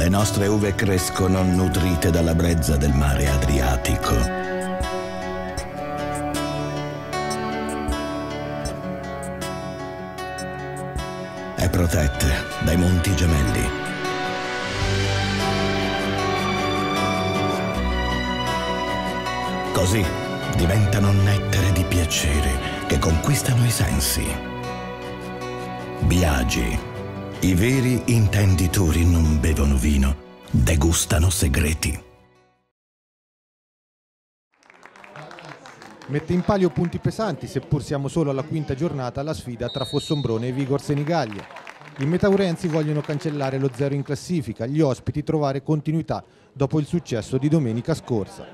Le nostre uve crescono nutrite dalla brezza del mare Adriatico. E protette dai monti gemelli. Così diventano nettere di piacere che conquistano i sensi. Biagi i veri intenditori non bevono vino, degustano segreti. Mette in palio punti pesanti, seppur siamo solo alla quinta giornata, la sfida tra Fossombrone e Vigor Senigallia. I metaurensi vogliono cancellare lo zero in classifica, gli ospiti trovare continuità dopo il successo di domenica scorsa.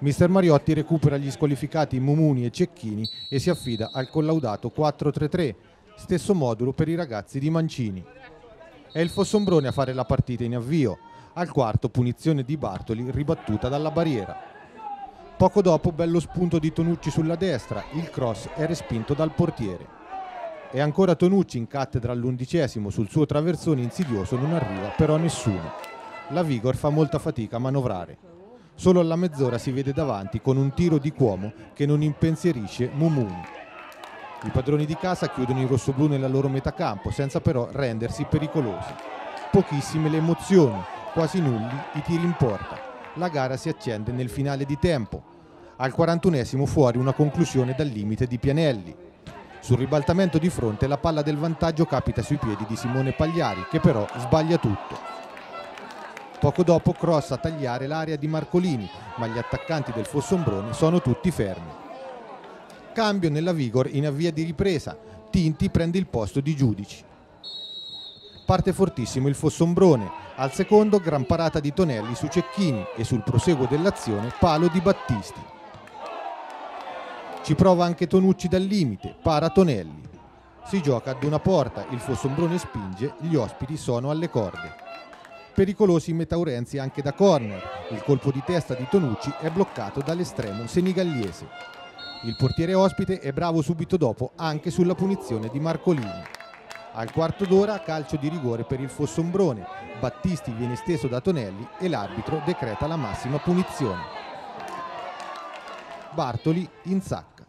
Mister Mariotti recupera gli squalificati Mumuni e Cecchini e si affida al collaudato 4-3-3, stesso modulo per i ragazzi di Mancini. È il Fossombrone a fare la partita in avvio. Al quarto punizione di Bartoli ribattuta dalla barriera. Poco dopo bello spunto di Tonucci sulla destra, il cross è respinto dal portiere. E ancora Tonucci in cattedra all'undicesimo sul suo traversone insidioso non arriva però nessuno. La Vigor fa molta fatica a manovrare. Solo alla mezz'ora si vede davanti con un tiro di Cuomo che non impensierisce Mumuni. I padroni di casa chiudono i rossoblù nella loro metà campo senza però rendersi pericolosi. Pochissime le emozioni, quasi nulli i tiri in porta. La gara si accende nel finale di tempo. Al 41esimo fuori una conclusione dal limite di Pianelli. Sul ribaltamento di fronte la palla del vantaggio capita sui piedi di Simone Pagliari che però sbaglia tutto. Poco dopo cross a tagliare l'area di Marcolini, ma gli attaccanti del Fossombrone sono tutti fermi. Cambio nella Vigor in avvia di ripresa. Tinti prende il posto di Giudici. Parte fortissimo il Fossombrone. Al secondo gran parata di Tonelli su Cecchini e sul proseguo dell'azione palo di Battisti. Ci prova anche Tonucci dal limite, para Tonelli. Si gioca ad una porta, il Fossombrone spinge, gli ospiti sono alle corde. Pericolosi metaurenzi anche da corner. Il colpo di testa di Tonucci è bloccato dall'estremo senigallese. Il portiere ospite è bravo subito dopo anche sulla punizione di Marcolini. Al quarto d'ora calcio di rigore per il Fossombrone, Battisti viene steso da Tonelli e l'arbitro decreta la massima punizione. Bartoli insacca.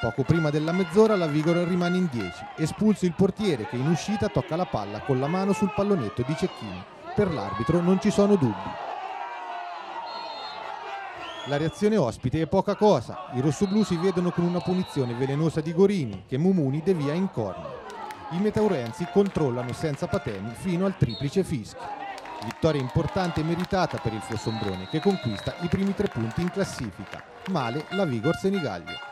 Poco prima della mezz'ora la Vigor rimane in 10, espulso il portiere che in uscita tocca la palla con la mano sul pallonetto di Cecchini. Per l'arbitro non ci sono dubbi. La reazione ospite è poca cosa. I rossoblù si vedono con una punizione velenosa di Gorini che Mumuni devia in corner. I metaurensi controllano senza patemi fino al triplice fischio. Vittoria importante e meritata per il Fossombrone che conquista i primi tre punti in classifica. Male la Vigor Senigallia.